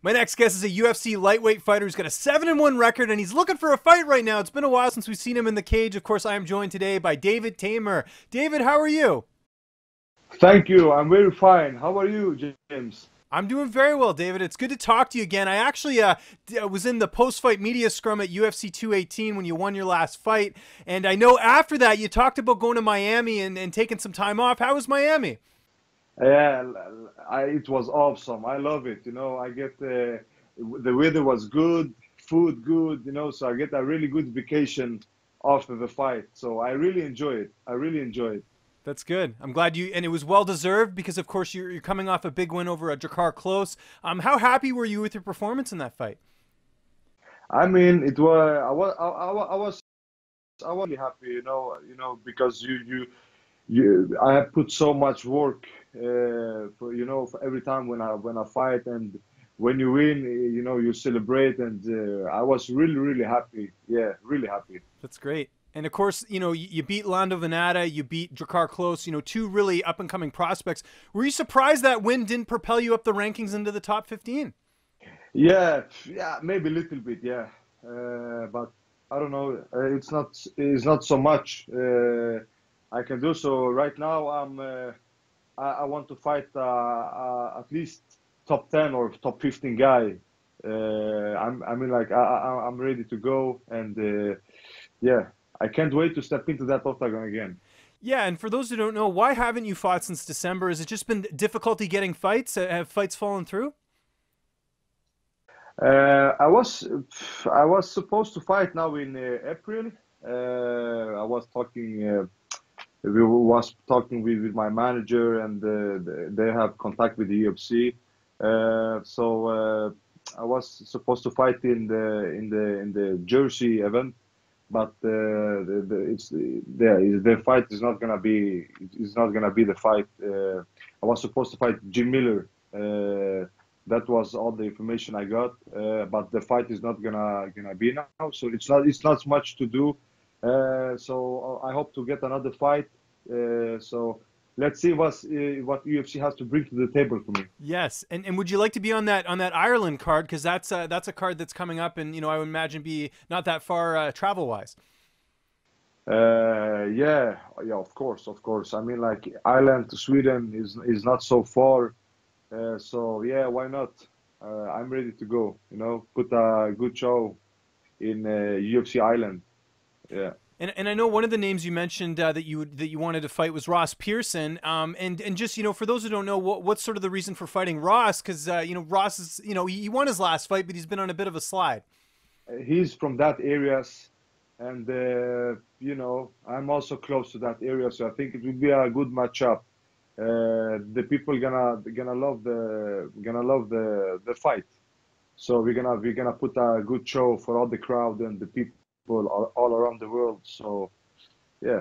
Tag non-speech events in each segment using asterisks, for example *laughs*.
My next guest is a UFC lightweight fighter who's got a 7 and 1 record and he's looking for a fight right now. It's been a while since we've seen him in the cage. Of course, I am joined today by David Teymur. David, how are you? Thank you. I'm very fine. How are you, James? I'm doing very well, David. It's good to talk to you again. I actually uh, uh was in the post-fight media scrum at UFC 218 when you won your last fight, and I know after that you talked about going to Miami and, and taking some time off. How was Miami? Yeah, I, it was awesome. I love it. You know, I get uh, the weather was good, food good. You know, so I get a really good vacation after the fight. So I really enjoy it. I really enjoy it. That's good. I'm glad you, and it was well deserved because, of course, you're, you're coming off a big win over a Drakkar Klose. Um, how happy were you with your performance in that fight? I mean, it was. I was. I, I, I was. I was really happy. You know. You know because you you you. I have put so much work uh, for you know for every time when I when I fight and when you win, you know you celebrate and uh, I was really really happy. Yeah, really happy. That's great. And of course, you know, you beat Lando Vannata, you beat Drakkar Klose you know, two really up and coming prospects. Were you surprised that win didn't propel you up the rankings into the top 15? Yeah, yeah, maybe a little bit, yeah. Uh, but I don't know. Uh, it's not. It's not so much. Uh, I can do so right now. I'm. I, I want to fight uh, uh, at least top 10 or top 15 guy. Uh, I'm, I mean, like, I, I'm ready to go. And yeah, I can't wait to step into that octagon again. Yeah, and for those who don't know, why haven't you fought since December? Has it just been difficulty getting fights? Have fights fallen through? Uh, I was I was supposed to fight now in uh, April. Uh, I was talking we was talking with, with my manager and uh, they have contact with the UFC. Uh, so uh, I was supposed to fight in the in the in the Jersey event, but the, the, it's the, the fight is not gonna be it's not gonna be the fight. I was supposed to fight Jim Miller. That was all the information I got, but the fight is not gonna gonna be now. So it's not it's not much to do so I hope to get another fight. Uh, so let's see what's, uh, what UFC has to bring to the table for me. Yes, and and would you like to be on that on that Ireland card because that's uh, that's a card that's coming up, and you know I would imagine be not that far uh, travel wise. Uh, yeah, yeah, of course, of course. I mean, like Ireland to Sweden is is not so far, uh, so yeah, why not? Uh, I'm ready to go. You know, put a good show in UFC Ireland. Yeah. And, and I know one of the names you mentioned uh, that you that you wanted to fight was Ross Pearson. Um, and and just you know, for those who don't know, what, what's sort of the reason for fighting Ross? Because uh, you know, Ross is you know he, he, won his last fight, but he's been on a bit of a slide. He's from that areas, and uh, you know, I'm also close to that area, so I think it will be a good matchup. Uh, the people gonna gonna love the gonna love the the fight. So we're gonna we're gonna put a good show for all the crowd and the people all, all around the world. So, yeah,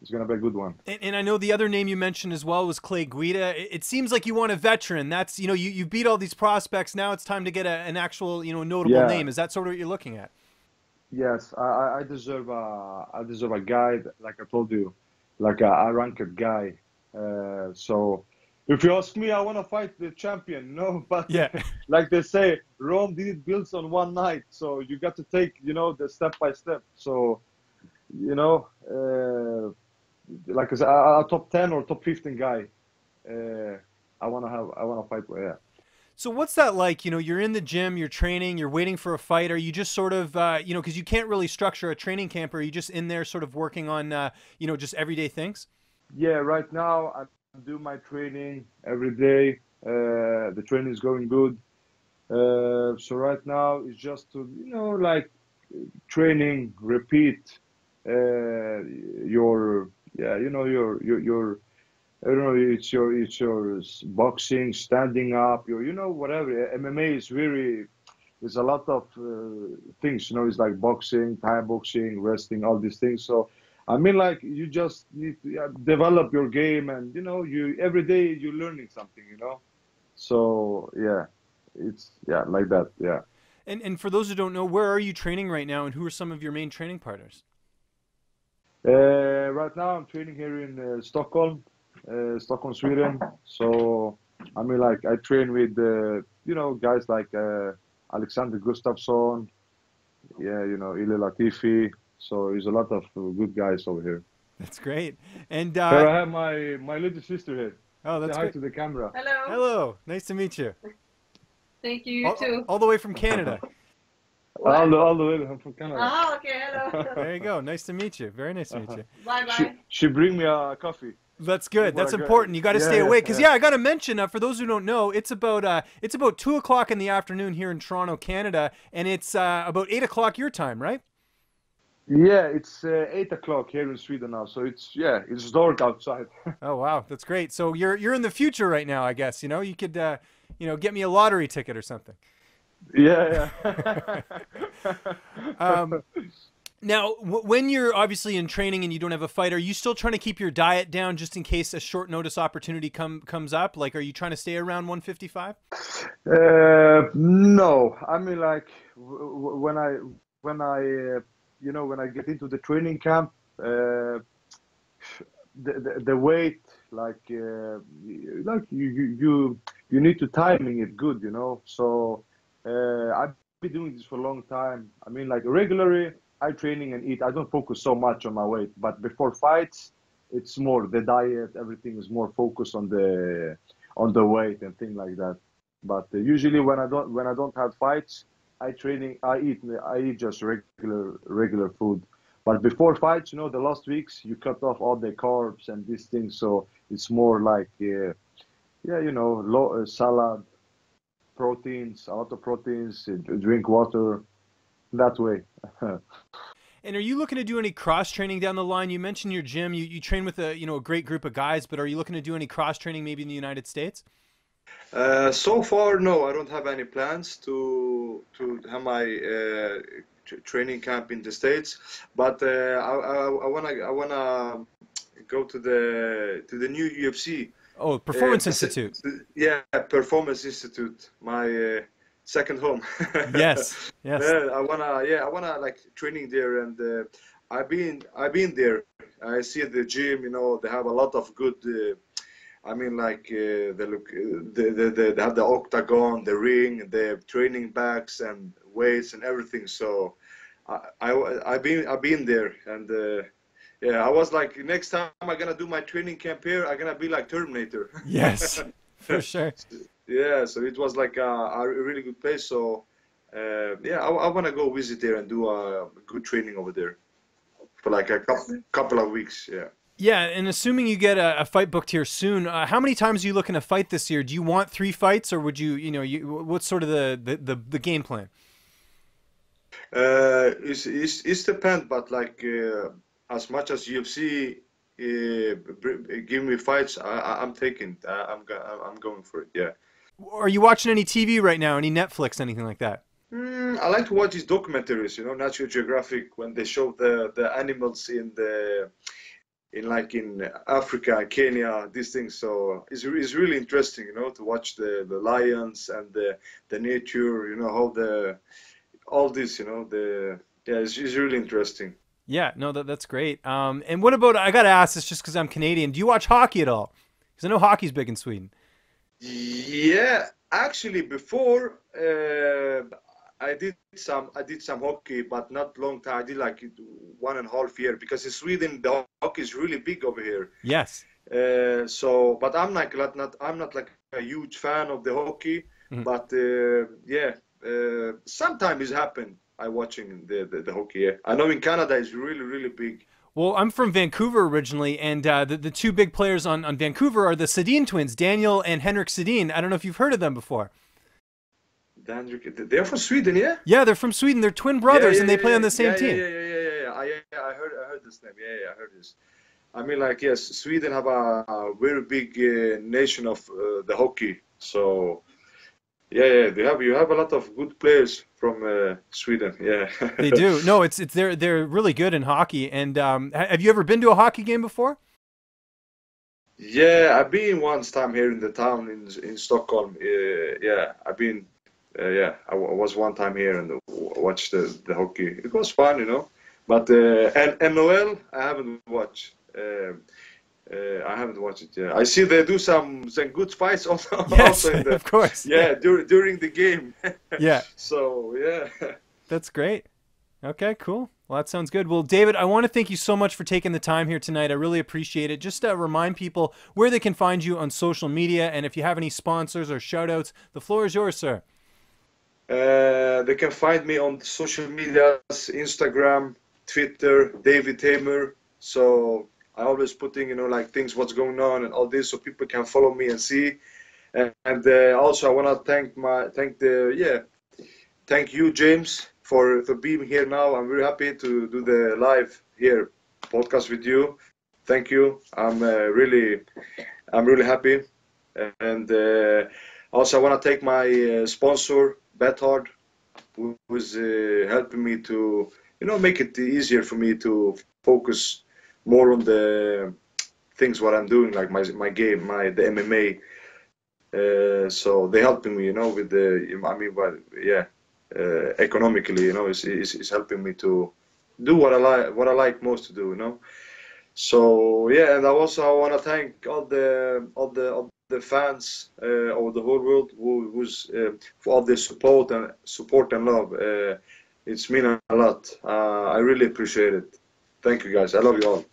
it's going to be a good one. And, and, I know the other name you mentioned as well was Clay Guida. It, it, seems like you want a veteran. That's, you know, you, you beat all these prospects. Now it's time to get a, an actual, you know, notable yeah. name. Is that sort of what you're looking at? Yes, I, I deserve a, I deserve a guy, like I told you, like a, a ranked guy. Uh, so if you ask me, I want to fight the champion, *laughs* no. But yeah, *laughs* like they say, Rome didn't build on one night, so you got to take, you know, the step by step. So, you know, uh, like I said, a, a, top ten or top fifteen guy, uh, I want to have, I want to fight with. Yeah. So what's that like? You know, you're in the gym, you're training, you're waiting for a fight. Are you just sort of, uh, you know, because you can't really structure a training camp. Are you just in there, sort of working on, uh, you know, just everyday things? Yeah, right now I'm do my training every day. Uh, the training is going good. Uh, so right now it's just to you know like training, repeat uh, your yeah you know your your your I don't know it's your it's your boxing, standing up, your you know whatever. MMA is very there's a lot of uh, things you know it's like boxing, Thai boxing, wrestling, all these things. So I mean, like you just need to develop your game, and you know, you every day you're learning something, you know. So yeah, it's yeah like that, yeah. And and for those who don't know, where are you training right now, and who are some of your main training partners? Uh, right now, I'm training here in uh, Stockholm, uh, Stockholm, Sweden. So I mean, like I train with uh, you know guys like uh, Alexander Gustafsson, yeah, you know Ilir Latifi. So there's a lot of good guys over here. That's great. And uh, here I have my my little sister here. Oh, that's Say hi to the camera. Hello. Hello. Nice to meet you. Thank you. You all, too. All the way from Canada. all, the, all the way from Canada. Oh, okay. Hello. *laughs* there you go. Nice to meet you. Very nice to meet you. Bye bye. She, she bring me a coffee. That's good. That's Before I go- important. You got to Yeah, stay awake because yeah. yeah, I got to mention uh, for those who don't know, it's about uh, it's about two o'clock in the afternoon here in Toronto, Canada, and it's uh, about eight o'clock your time, right? Yeah, it's uh, eight o'clock here in Sweden now, so it's yeah, it's dark outside. *laughs* Oh wow, that's great. So you're you're in the future right now, I guess. You know, you could uh, you know get me a lottery ticket or something. yeah, yeah. *laughs* Um, now, w- when you're obviously in training and you don't have a fight, are you still trying to keep your diet down just in case a short notice opportunity come comes up? Like, are you trying to stay around 155? Uh, no, I mean like w- w- when I when I uh, you know when I get into the training camp, uh, the, the the weight like uh, like you you you need to timing it good, you know. So uh, I've been doing this for a long time. I mean like regularly I training and eat. I don't focus so much on my weight, but before fights, it's more the diet. Everything is more focused on the on the weight and things like that. But uh, usually when I don't when I don't have fights, I training I eat I eat just regular regular food. But before fights, you know, the last weeks you cut off all the carbs and these things, so it's more like uh, yeah, you know, low, uh, salad, proteins, a lot of proteins, drink water, that way. *laughs* And are you looking to do any cross training down the line? You mentioned your gym. You, you train with a you know a great group of guys, but are you looking to do any cross training maybe in the United States? Uh, so far, no, I don't have any plans to to have my uh, training camp in the states. But uh, I, I, I wanna I wanna go to the to the new UFC. Oh, Performance uh, Institute. Yeah, Performance Institute, my uh, second home. *laughs* yes, yes. Yeah, I wanna yeah I wanna like training there and uh, I've been I've been there. I see the gym. You know they have a lot of good. Uh, I mean, like uh, they look, uh, they, they, they they have the octagon, the ring, the training bags and weights and everything. So, I, I I've been I've been there, and uh, yeah, I was like, next time I'm gonna do my training camp here, I'm gonna be like Terminator. *laughs* Yes, for *laughs* sure. yeah, so it was like a, a really good place. So, uh, yeah, I, I wanna go visit there and do a good training over there for like a couple, couple of weeks. Yeah. Yeah, and assuming you get a, a fight booked here soon, uh, how many times are you looking to fight this year? Do you want three fights, or would you, you know, you, what's sort of the, the, the, the game plan? Uh, it's, it's, it's depend, but like uh, as much as UFC uh, give me fights, I, I'm taking. I, I'm go- I'm going for it. Yeah. Are you watching any TV right now? Any Netflix, anything like that? Mm, I like to watch these documentaries. You know, Natural Geographic when they show the the animals in the in like in Africa, Kenya, these things. So it's, it's really interesting, you know, to watch the, the lions and the the nature. You know how the all this, you know, the yeah, it's, it's really interesting. Yeah, no, that, that's great. Um, and what about, I got to ask this just because I'm Canadian. Do you watch hockey at all? Because I know hockey's big in Sweden. Yeah, actually, before uh, I did some, I did some hockey, but not long time. I did like one and a half year because in Sweden the hockey is really big over here. Yes. Uh, so, but I'm like not, not, I'm not like a huge fan of the hockey. Mhm. But uh, yeah, uh, sometimes it happened. I watching the, the the hockey. Yeah. I know in Canada it's really really big. Well, I'm from Vancouver originally, and uh, the, the two big players on, on Vancouver are the Sedin twins, Daniel and Henrik Sedin. I don't know if you've heard of them before. They're from Sweden, yeah. Yeah, they're from Sweden. They're twin brothers, Yeah, and they yeah, play on the same yeah, team. Yeah, yeah, yeah, yeah, yeah. I, yeah, I heard, I heard this name. Yeah, yeah, I heard this. I mean, like, yes, Sweden have a, a very big uh, nation of uh, the hockey. So, yeah, yeah, they have you have a lot of good players from uh, Sweden. Yeah. They do. *laughs* No, it's it's they're they're really good in hockey. And um, have you ever been to a hockey game before? yeah, I've been once time here in the town in in Stockholm. Uh, yeah, I've been. Uh, yeah, I, w- I was one time here and watched the, the hockey. It was fun, you know. But uh, and NOL, I haven't watched. Um Uh, I haven't watched it yet. I see they do some some good fights *laughs* also, Yes, also the *laughs* of course. yeah dur- during the game. *laughs* Yeah. so yeah. That's great. Okay, cool. Well, that sounds good. Well, David, I want to thank you so much for taking the time here tonight. I really appreciate it. Just uh, remind people where they can find you on social media, and if you have any sponsors or shout outs, the floor is yours, sir. Uh, they can find me on social medias, Instagram, Twitter, David Teymur. So I always putting, you know, like things, what's going on and all this, so people can follow me and see. And, and uh, also I want to thank my, thank the, yeah, thank you, James, for for being here now. I'm very happy to do the live here podcast with you. Thank you. I'm uh, really, I'm really happy. And uh, also I want to thank my uh, sponsor, Bethard, who was uh, helping me to, you know, make it easier for me to focus more on the things what I'm doing, like my my game, my the MMA. Uh, so they're helping me, you know, with the, I mean, but yeah, uh, economically, you know, it's, it's, it's helping me to do what I like, what I like most to do, you know. So yeah, and I also I want to thank all the all the all the fans uh, of the whole world who who's uh, for all the support and support and love. Uh, it's mean a lot. Uh, I really appreciate it. Thank you guys. I love you all.